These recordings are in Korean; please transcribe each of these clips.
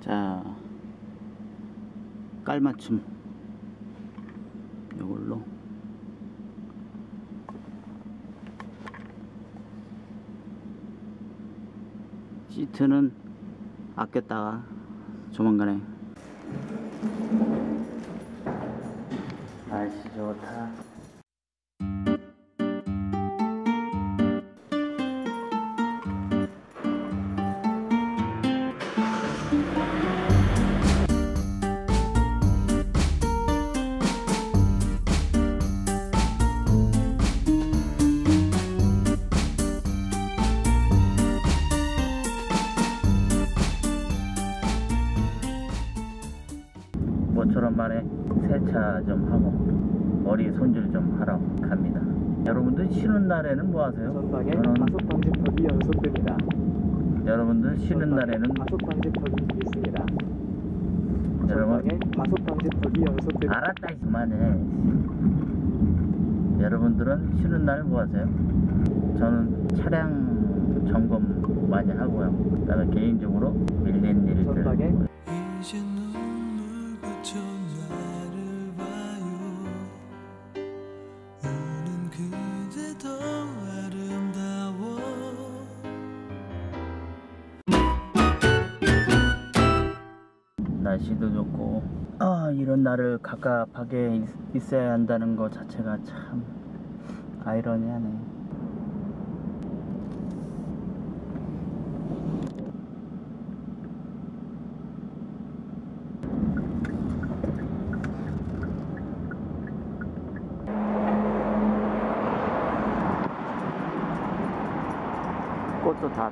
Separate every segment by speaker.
Speaker 1: 자 깔맞춤. 이걸로. 시트는 아꼈다가 조만간에. 날씨 좋다 모처럼 만에 세차 좀 하고 머리 손질 좀 하러 갑니다. 여러분들 쉬는 날에는 뭐 하세요?
Speaker 2: 전방에
Speaker 1: 저는
Speaker 2: 과속 방지턱이 연속됩니다.
Speaker 1: 여러분들 쉬는 날에는
Speaker 2: 과속 방지턱이 있습니다.
Speaker 1: 여러분
Speaker 2: 전방에 과속 방지턱이 연속됩니다.
Speaker 1: 알았다 그만해. 여러분들은 쉬는 날 뭐 하세요? 저는 차량 점검 많이 하고요. 그다음에 개인적으로 밀린 일들
Speaker 2: 전방에
Speaker 1: 날씨도 좋고 아 이런 날을 갑갑하게 있- 있어야 한다는 것 자체가 참 아이러니하네 꽃도 다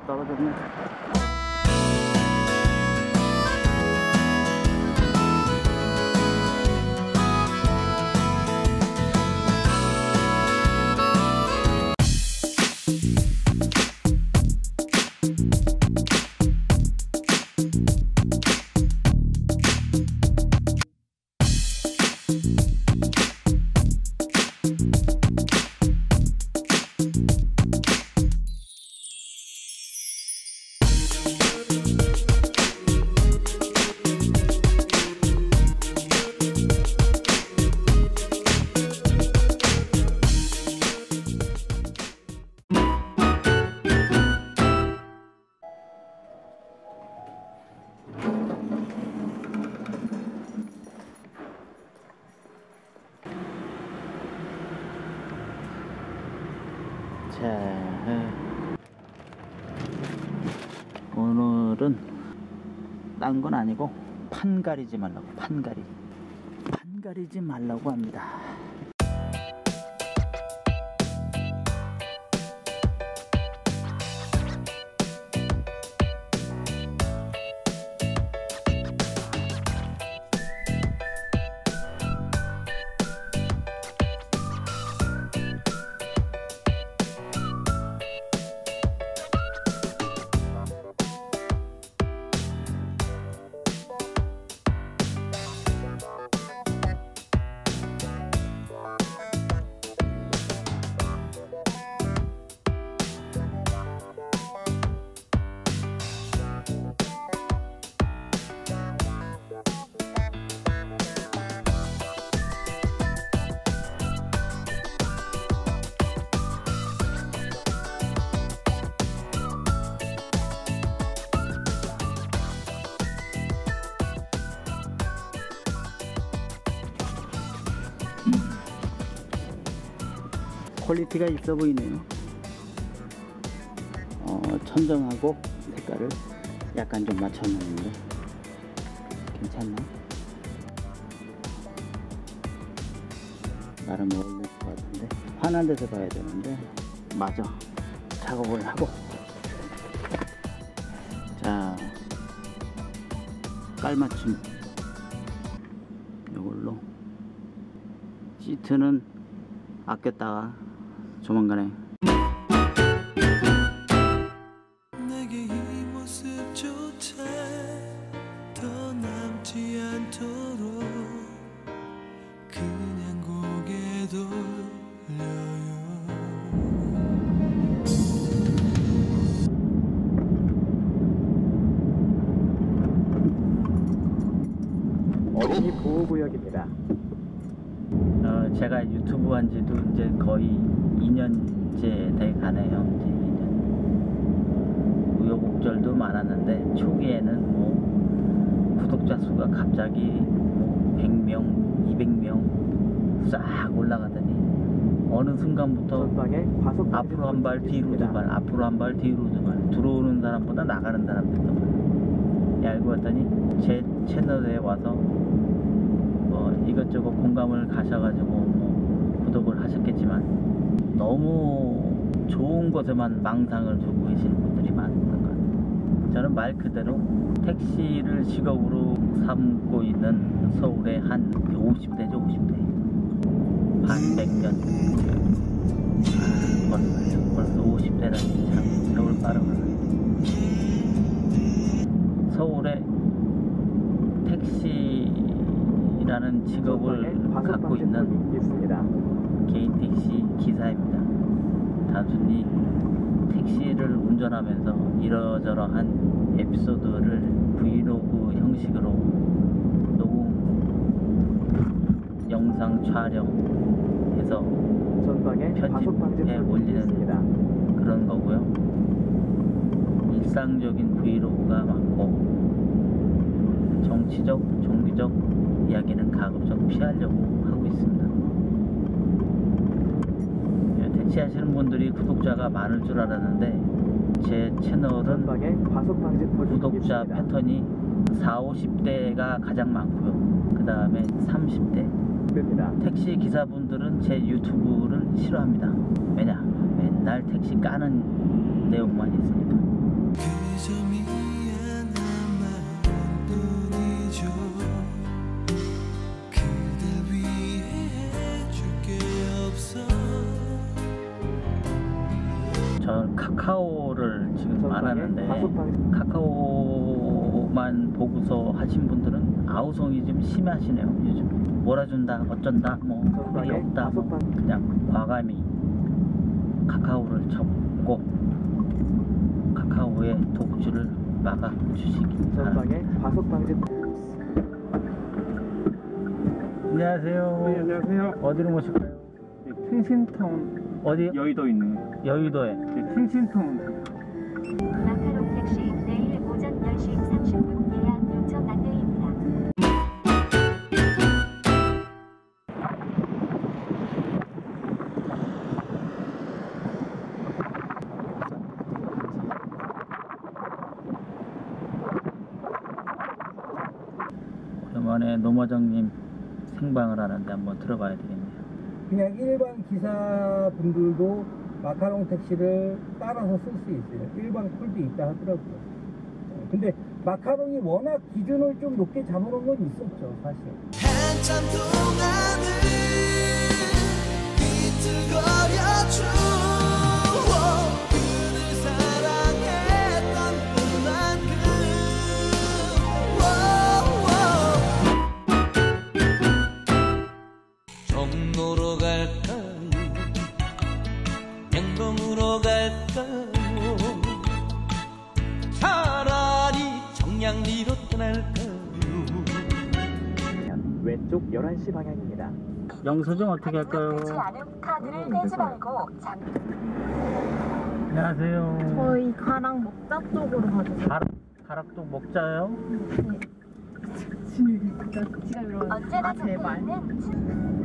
Speaker 1: 자, 오늘은 딴 건 아니고 판 가리지 말라고 판 가리 판 가리지 말라고 합니다. quality가 있어 보이네요. 어, 천정하고 색깔을 약간 좀 맞춰놨는데 괜찮나? 나름 어울릴 것 같은데? 환한 데서 봐야 되는데? 맞아. 작업을 하고. 자 깔맞춤. 이걸로 시트는 아꼈다가 조만간에
Speaker 3: 내게 이 모습조차 더 남지 않도록 그냥 고개 돌려요
Speaker 2: 어린이 보호구역입니다.
Speaker 1: 어, 제가 유튜브 한 지도 이제 거의 2년째 돼 가네요. 이제 2년. 우여곡절도 많았는데 초기에는 뭐 구독자 수가 갑자기 뭐 100명, 200명 싹 올라가더니 어느 순간부터 앞으로 한 발 뒤로 두. 발 앞으로 한 발 뒤로 두 발 들어오는 사람보다 나가는 사람들이 더 많아요 예, 알고 봤더니 제 채널에 와서 뭐 이것저것 공감을 가셔가지고 뭐 구독을 하셨겠지만 너무 좋은 것에만 망상을 두고 계시는 분들이 많은 것 같아요. 저는 말 그대로 택시를 직업으로 삼고 있는 서울의 한 50대죠 50대. 한 100년 아, 벌써, 벌써 50대라니 참 세월 빠르구나. 서울 에 택시라는 직업을 갖고 있는. 개인 택시 기사입니다. 단순히 택시를 운전하면서 이러저러한 에피소드를 브이로그 형식으로 녹음, 영상 촬영해서 편집해 올리는. 그런 거고요. 일상적인 브이로그가 많고 정치적, 종교적 이야기는 가급적 피하려고 하고 있습니다. 예, 택시 하시는 분들이 구독자가 많을 줄 알았는데 제 채널은 구독자. 패턴이 4, 50대가 가장 많고요. 그 다음에 30대,
Speaker 2: 입니다.
Speaker 1: 택시 기사분들은 제 유튜브를 싫어합니다. 왜냐? 맨날 택시 까는 내용만 있으니까.
Speaker 2: 방지
Speaker 1: 카카오만 보고서 하신 분들은 아우성이 좀 심하시네요 요즘. 몰아준다 어쩐다 뭐
Speaker 2: 전방에
Speaker 1: 없다 뭐 그냥 과감히 카카오를 접고 카카오의 독주를 막아 주시기 바랍니다.
Speaker 2: 전방에 과속 방지.
Speaker 1: 안녕하세요.
Speaker 4: 네, 안녕하세요.
Speaker 1: 어디로 모실까요?
Speaker 4: 네, 팅신타운
Speaker 1: 어디?
Speaker 4: 여의도 있는
Speaker 1: 여의도에.
Speaker 4: 네, 팅신타운
Speaker 1: 오랜만에 노마정님 생방을 하는데 한번 들어봐야 되겠네요
Speaker 5: 그냥 일반 기사분들도 마카롱 택시를 따라서 쓸 수 있어요. 일반 콜도 있다 하더라고요. 어, 근데 마카롱이 워낙 기준을 좀 높게 잡아놓은 건 있었죠, 사실.
Speaker 3: 한참 동안을 비틀거려줘 종로로 갈까요 양봉으로 갈까요 차라리 정량리로 떠날까요
Speaker 2: 왼쪽 11시 방향입니다.
Speaker 1: 영수증 어떻게 할까요?
Speaker 6: 되지 않은 카드를 떼지 말고 잠
Speaker 1: 안녕하세요
Speaker 7: 저희 가랑 먹자 쪽으로 가주세요.
Speaker 1: 가락, 가락도 먹자요?
Speaker 7: 이러
Speaker 6: 언제나
Speaker 7: 아
Speaker 6: 곁에
Speaker 7: 제발.
Speaker 6: 있는
Speaker 3: 떠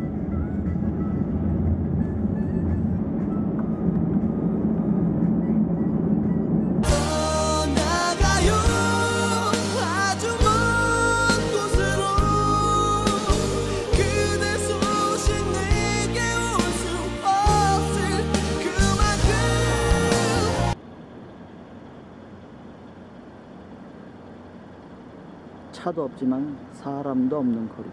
Speaker 1: 차도 없지만 사람도 없는 거리.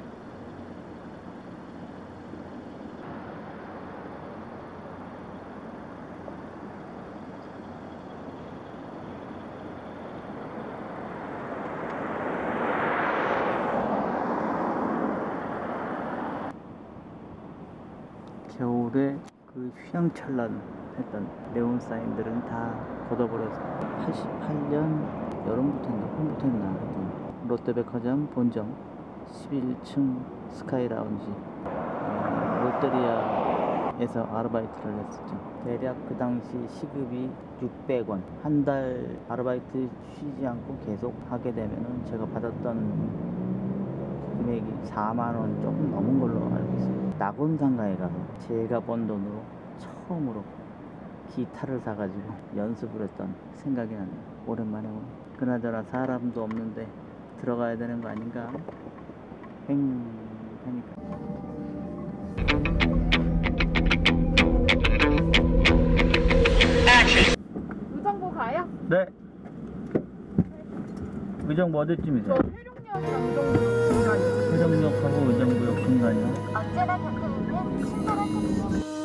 Speaker 1: 겨울에 그 휘황찬란 했던 네온 사인들은 다 걷어버려서 88년 여름부터인가 봄부터인가 하여튼 롯데백화점 본점 11층 스카이 라운지 어, 롯데리아에서 아르바이트를 했었죠. 대략 그 당시 시급이 600원. 한 달 아르바이트 쉬지 않고 계속 하게 되면은 제가 받았던 금액이 4만 원 조금 넘은 걸로 알고 있습니다. 낙원상가에 가서 제가 번 돈으로 처음으로 기타를 사가지고 연습을 했던 생각이 나네요. 오랜만에 오네. 그나저나 사람도 없는데 들어가야 되는 거 아닌가? 행 하니까.
Speaker 7: 의정부 가요?
Speaker 1: 네. 의정부 어디쯤이세요?
Speaker 7: 저 회룡역이랑 의정부 중간이요.
Speaker 1: 회정역하고 의정부역 중간이요.
Speaker 6: 언제나 곁에 있는 신선한 택시